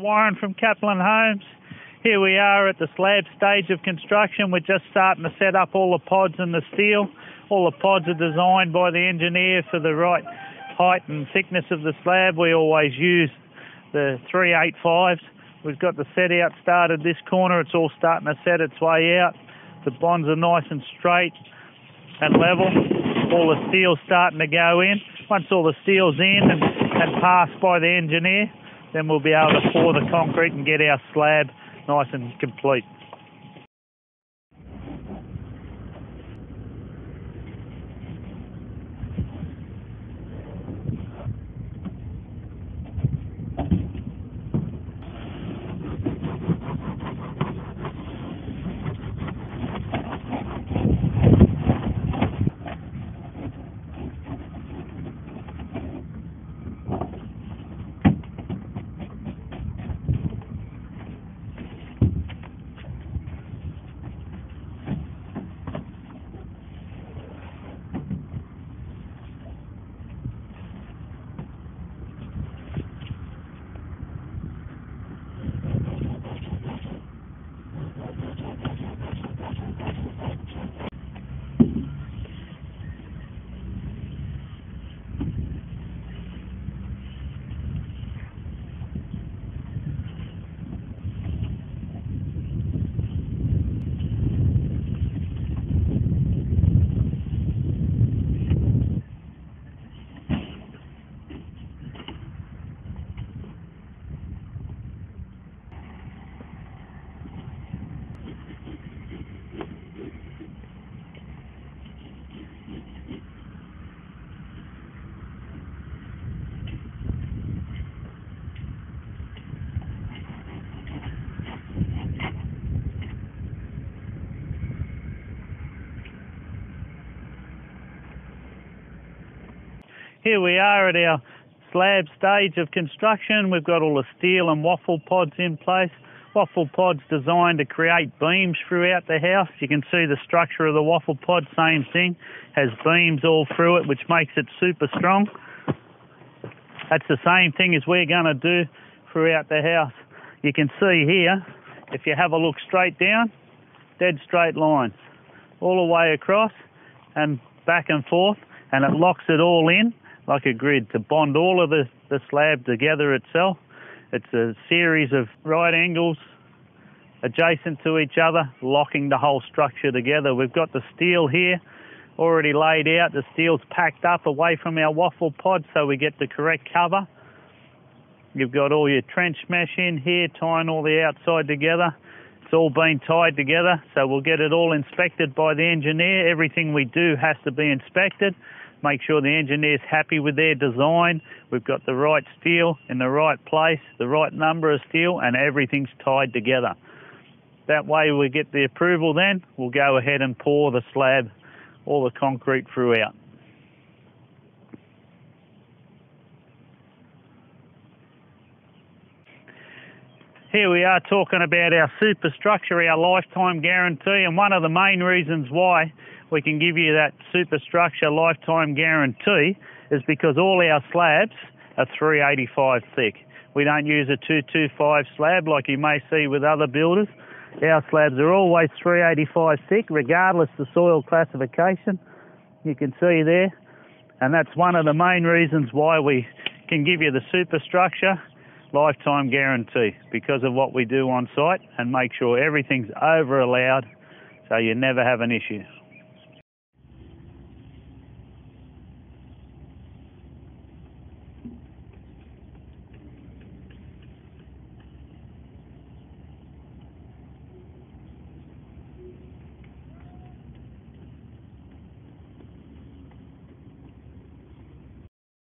Warren from Kaplan Homes. Here we are at the slab stage of construction. We're just starting to set up all the pods and the steel. All the pods are designed by the engineer for the right height and thickness of the slab. We always use the 385s. We've got the set out started this corner. It's all starting to set its way out. The bonds are nice and straight and level. All the steel's starting to go in. Once all the steel's in and, and passed by the engineer, then we'll be able to pour the concrete and get our slab nice and complete. Here we are at our slab stage of construction. We've got all the steel and waffle pods in place. Waffle pods designed to create beams throughout the house. You can see the structure of the waffle pod, same thing, has beams all through it, which makes it super strong. That's the same thing as we're going to do throughout the house. You can see here, if you have a look straight down, dead straight lines all the way across and back and forth, and it locks it all in like a grid to bond all of the, the slab together itself. It's a series of right angles adjacent to each other, locking the whole structure together. We've got the steel here already laid out. The steel's packed up away from our waffle pod so we get the correct cover. You've got all your trench mesh in here, tying all the outside together. It's all been tied together, so we'll get it all inspected by the engineer. Everything we do has to be inspected make sure the engineer's happy with their design. We've got the right steel in the right place, the right number of steel, and everything's tied together. That way we get the approval then, we'll go ahead and pour the slab, all the concrete throughout. Here we are talking about our superstructure, our lifetime guarantee, and one of the main reasons why we can give you that superstructure lifetime guarantee is because all our slabs are 385 thick. We don't use a 225 slab like you may see with other builders. Our slabs are always 385 thick, regardless of soil classification. You can see there. And that's one of the main reasons why we can give you the superstructure lifetime guarantee because of what we do on site and make sure everything's over allowed so you never have an issue.